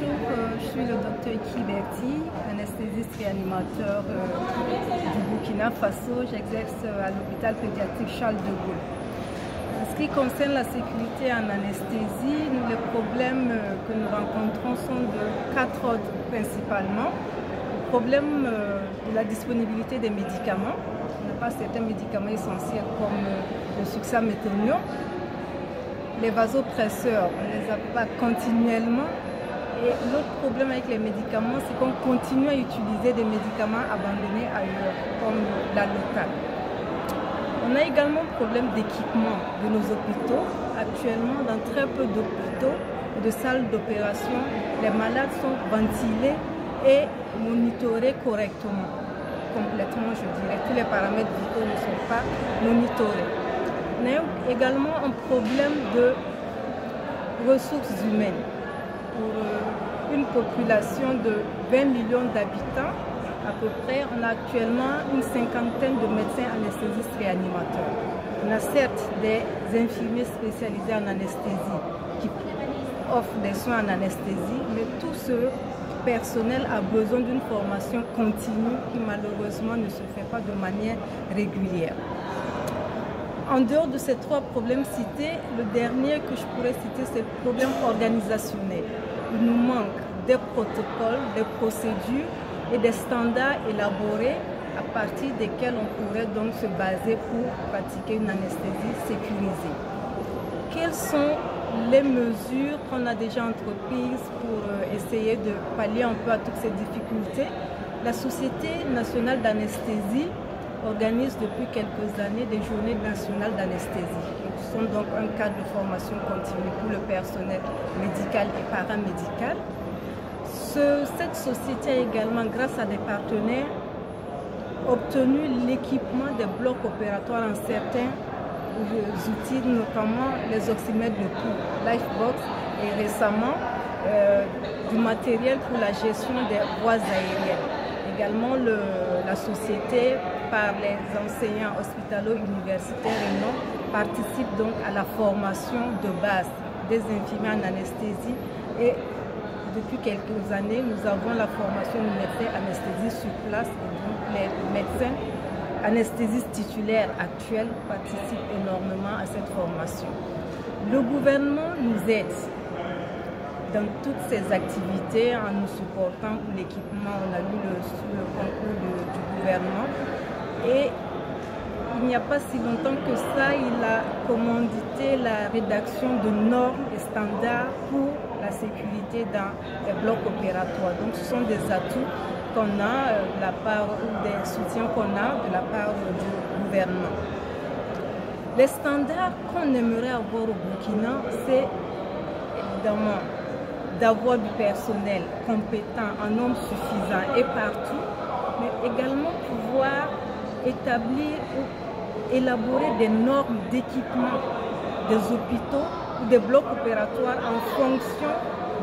Bonjour, euh, je suis le docteur Kiberti, anesthésiste réanimateur euh, du Burkina Faso. J'exerce euh, à l'hôpital pédiatrique Charles de Gaulle. En ce qui concerne la sécurité en anesthésie, les problèmes que nous rencontrons sont de quatre ordres principalement. Le problème de la disponibilité des médicaments. N'a pas certains médicaments essentiels comme le succinylméthonium. Les vasopresseurs, on ne les a pas continuellement et l'autre problème avec les médicaments, c'est qu'on continue à utiliser des médicaments abandonnés ailleurs, comme la locale. On a également un problème d'équipement de nos hôpitaux. Actuellement, dans très peu d'hôpitaux de salles d'opération, les malades sont ventilés et monitorés correctement. Complètement, je dirais. Tous les paramètres vitaux ne sont pas monitorés. On a également un problème de ressources humaines pour euh, une population de 20 millions d'habitants, à peu près, on a actuellement une cinquantaine de médecins anesthésistes réanimateurs. On a certes des infirmiers spécialisés en anesthésie qui offrent des soins en anesthésie, mais tout ce personnel a besoin d'une formation continue qui malheureusement ne se fait pas de manière régulière. En dehors de ces trois problèmes cités, le dernier que je pourrais citer, c'est le problème organisationnel. Il nous manque des protocoles, des procédures et des standards élaborés à partir desquels on pourrait donc se baser pour pratiquer une anesthésie sécurisée. Quelles sont les mesures qu'on a déjà entreprises pour euh, essayer de pallier un peu à toutes ces difficultés? La Société nationale d'anesthésie organise depuis quelques années des journées nationales d'anesthésie. Ce sont donc un cadre de formation continue pour le personnel médical et paramédical. cette société a également, grâce à des partenaires, obtenu l'équipement des blocs opératoires en certains outils, notamment les oxymètres de pouls, Lifebox et récemment euh, du matériel pour la gestion des voies aériennes. Également, la société par les enseignants hospitalo-universitaires et non participent donc à la formation de base des infirmiers en anesthésie et depuis quelques années, nous avons la formation de médecins anesthésistes sur place et donc les médecins anesthésistes titulaires actuels participent énormément à cette formation. Le gouvernement nous aide dans toutes ces activités en nous supportant pour l'équipement. On a eu le, concours du gouvernement et il n'y a pas si longtemps que ça, il a commandité la rédaction de normes et standards pour la sécurité dans les blocs opératoires. Donc ce sont des atouts qu'on a euh, de la part des soutiens qu'on a de la part du gouvernement. Les standards qu'on aimerait avoir au Burkina, c'est évidemment d'avoir du personnel compétent en nombre suffisant et partout, mais également pouvoir établir ou élaborer des normes d'équipement des hôpitaux ou des blocs opératoires en fonction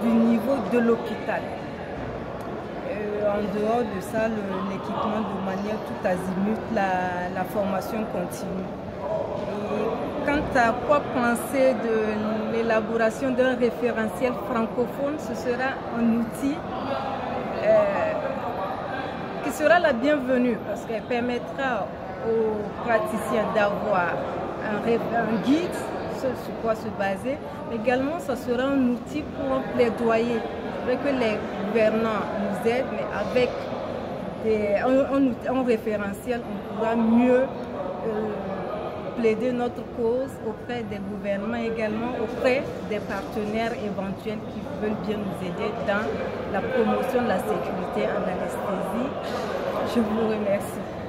du niveau de l'hôpital. Euh, en dehors de ça, l'équipement de manière tout azimut, la, la formation continue. Quant à quoi penser de l'élaboration d'un référentiel francophone, ce sera un outil euh, qui sera la bienvenue parce qu'elle permettra aux praticiens d'avoir un, guide sur quoi se baser. Également, ça sera un outil pour un plaidoyer. Que les gouvernants nous aident, mais avec un, référentiel, on pourra mieux euh, plaider notre cause auprès des gouvernements, également auprès des partenaires éventuels qui veulent bien nous aider dans la promotion de la sécurité en anesthésie. Je vous remercie.